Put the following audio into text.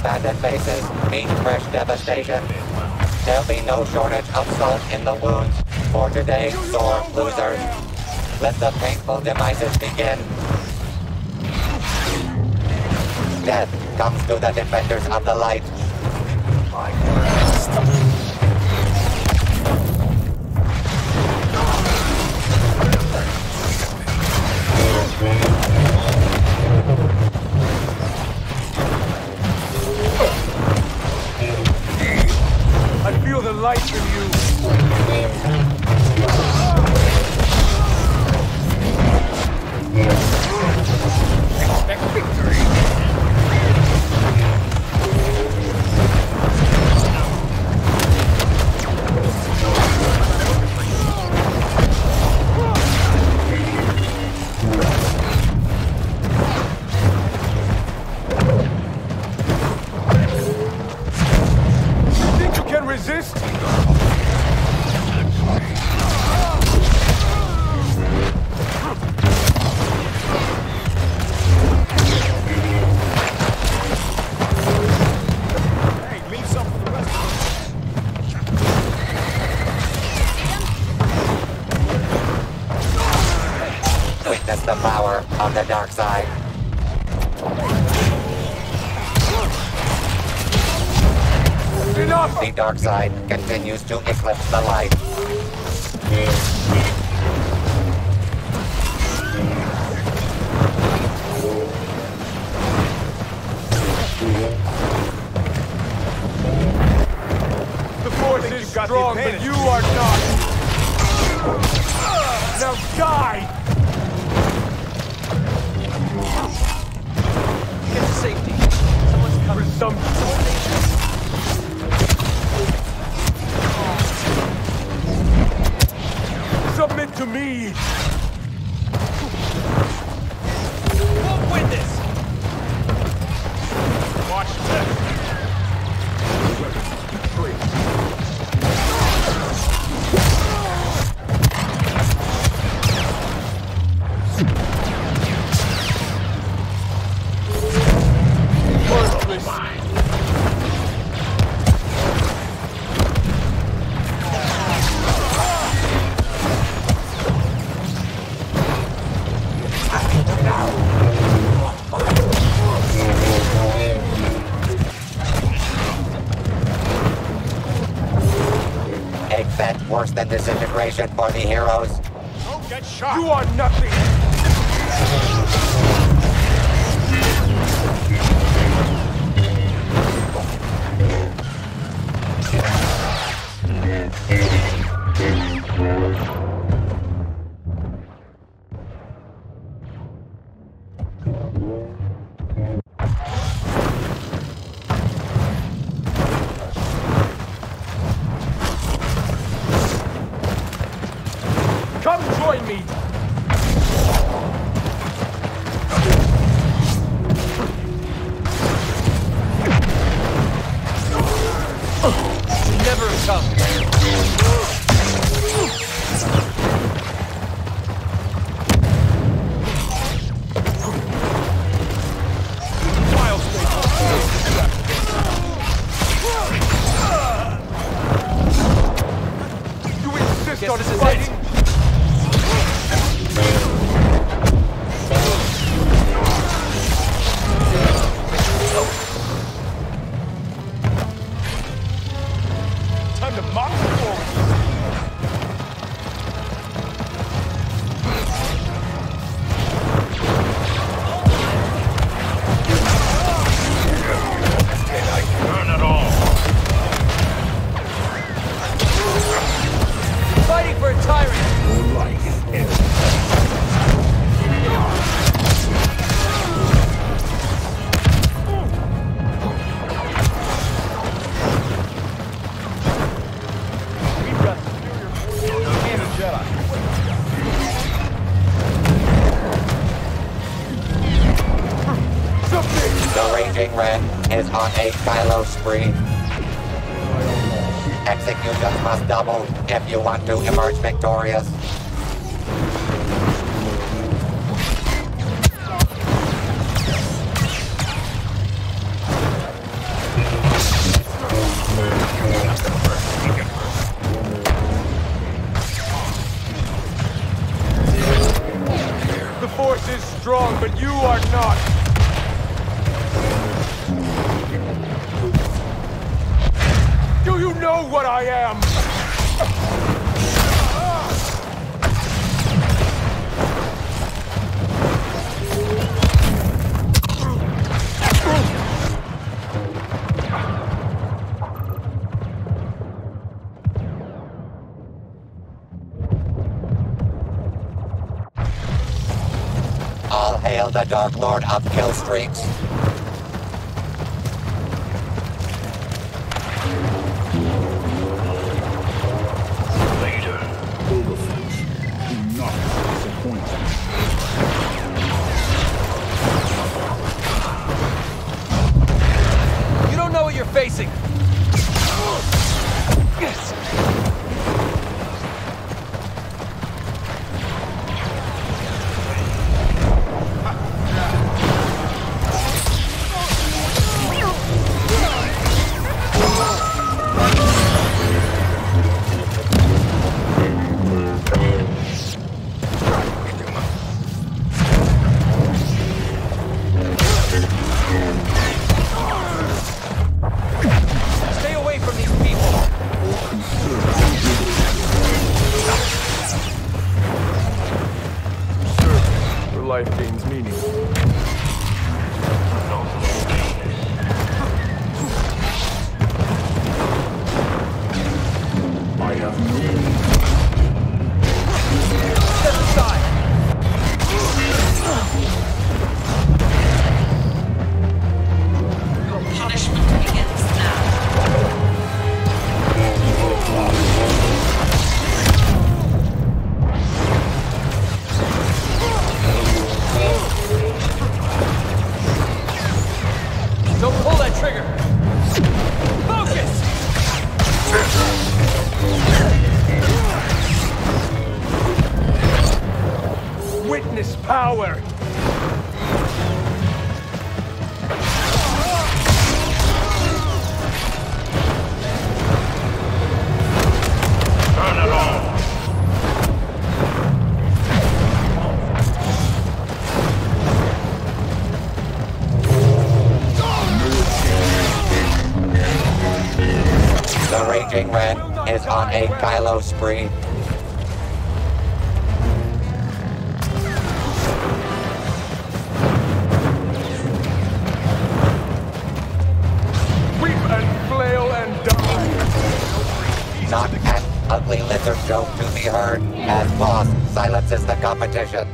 abandoned bases mean fresh devastation. There'll be no shortage of salt in the wounds for today's sore losers. Let the painful demises begin. Death comes to the defenders of the light. Witness the power of the dark side. Enough! The dark side continues to eclipse the light. The force is you got the strong, but you are not. Me! Won't! Watch this. Worthless! Worse disintegration for the heroes. Don't get shot. You are nothing! Never come. You insist tyrant! A Jedi. Something! The Raging Red is on a Kylo spree. Exit you must double if you want to emerge victorious. The force is strong, but you are not. Do you know what I am? All hail the Dark Lord of Kill Streaks. Yes. Life gains power! The Raging Red is on a Kylo spree. Not an ugly lizard joke to be heard as Bossk silences the competition.